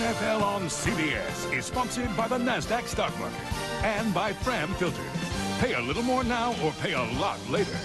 NFL on CBS is sponsored by the NASDAQ stock market and by Fram Filter. Pay a little more now or pay a lot later.